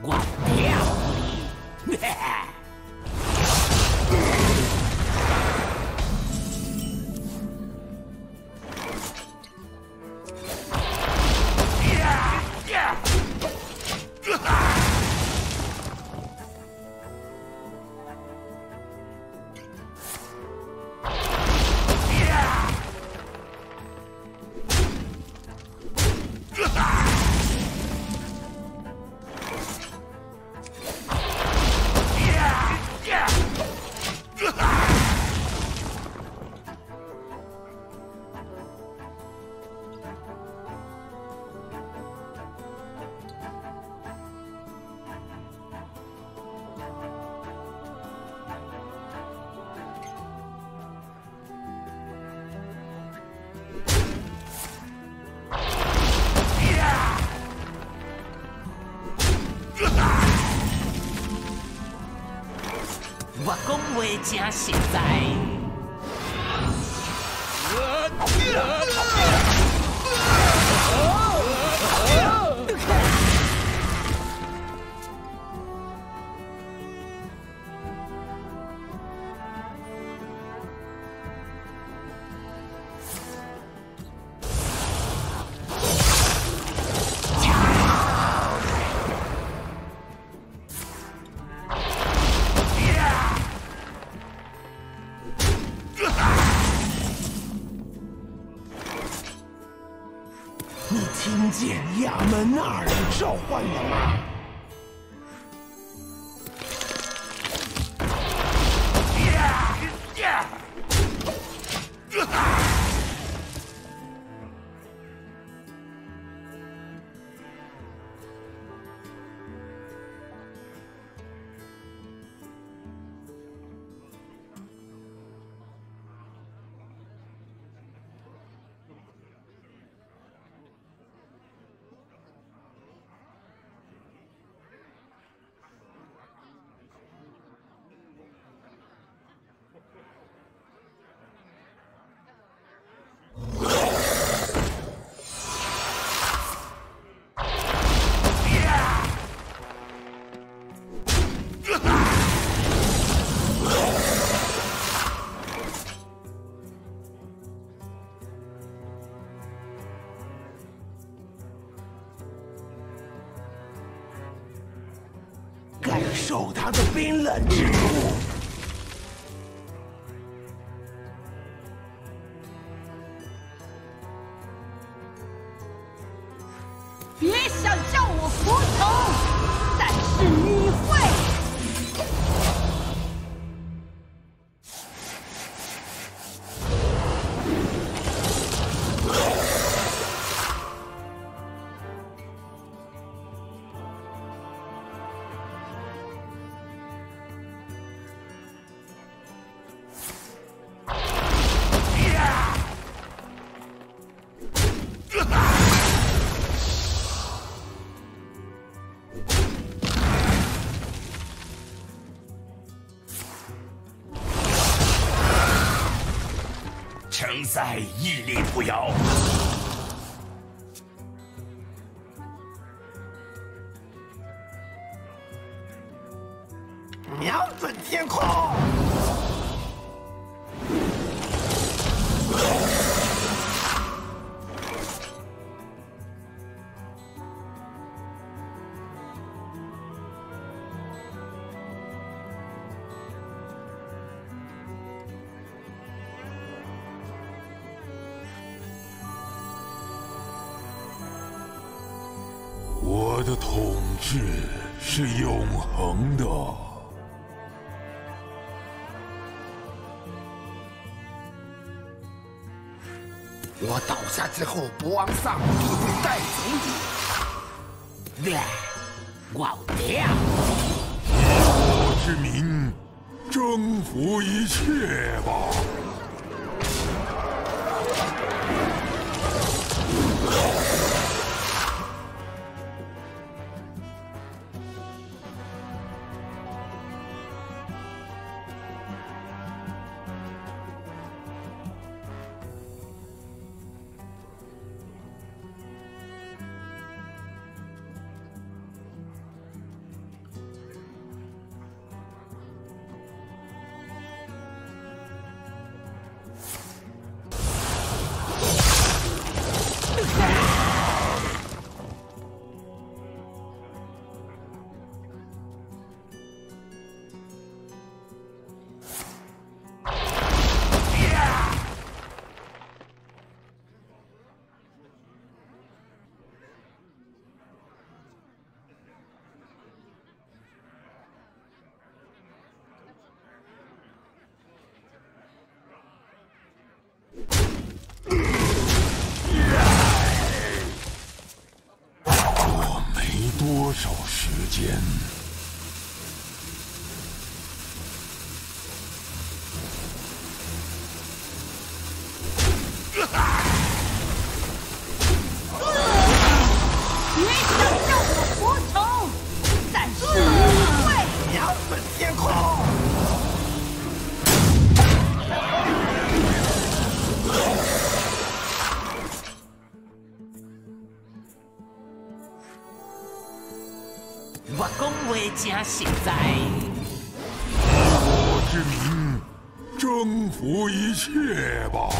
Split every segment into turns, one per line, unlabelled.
我屌你！我讲话真实在。
你听见亚门那尔的召唤了吗？受他的冰冷之处。再屹立不摇。瞄准天空。
我
倒下之后，不丧必会带走你。
对，我屌！
我之民，征服一切吧！时切吧！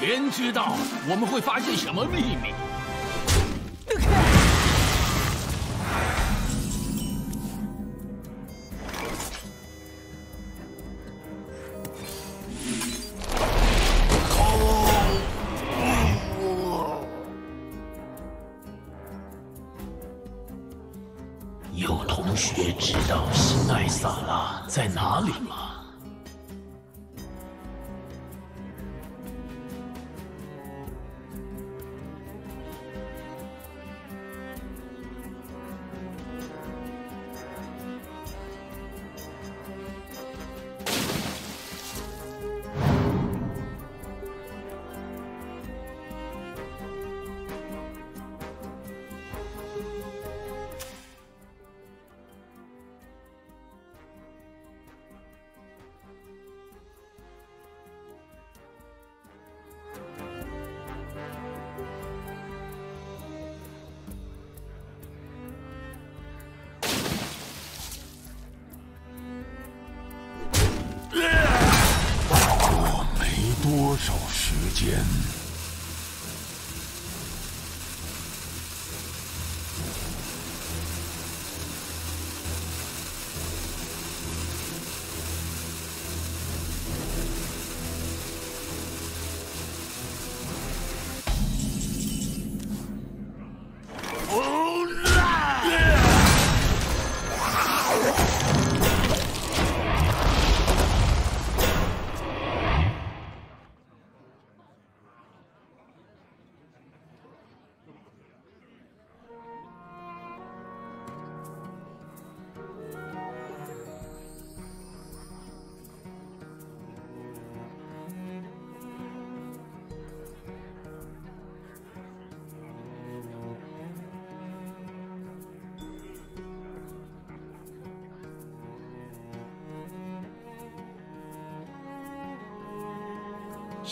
天知道我们会发现什么秘密。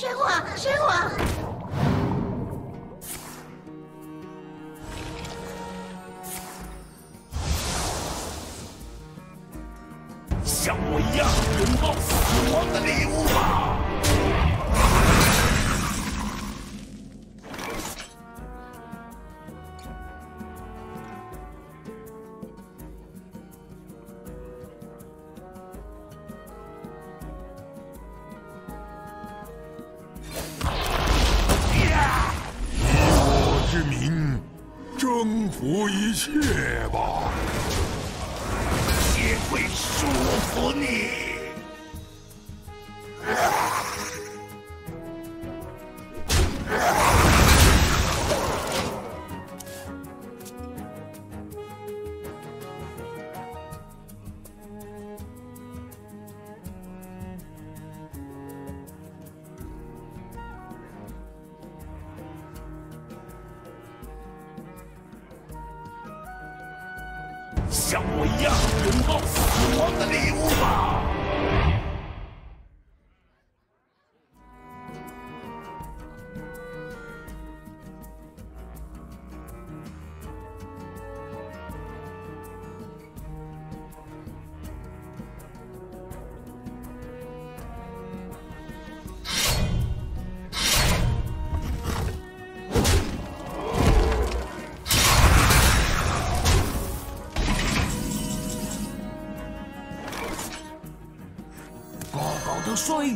神火，神火！
像我一样拥抱死亡的礼物吧！Agony!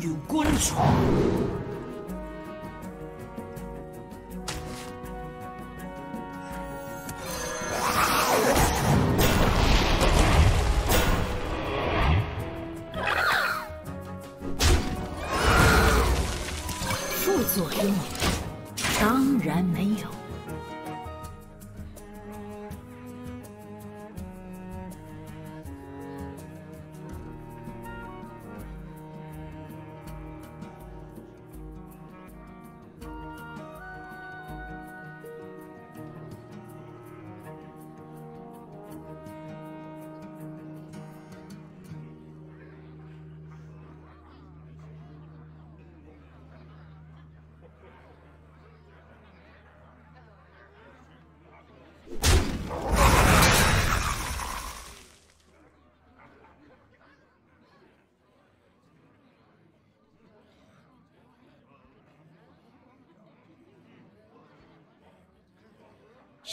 有棺材。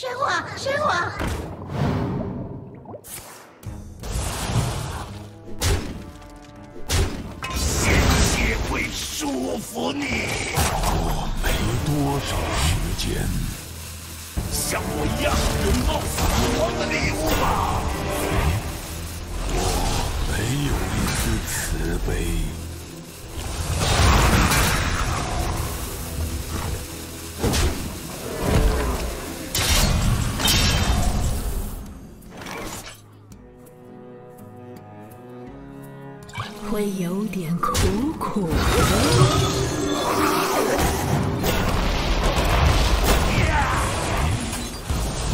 神火，神火！
鲜血会束缚你。
我没多少时间，
像我一样拥抱死亡的礼物吧！
没有一丝慈悲。
会有点苦苦的。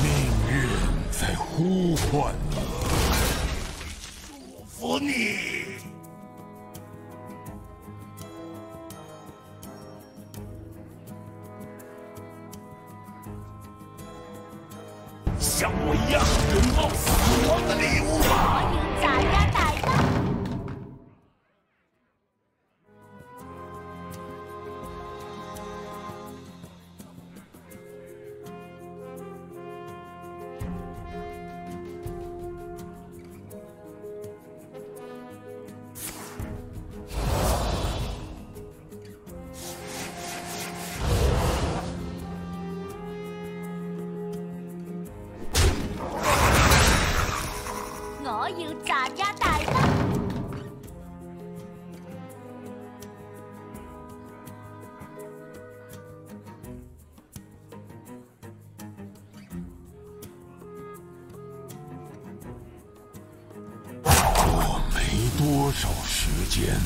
命运在呼唤你，
服你。
多少时间。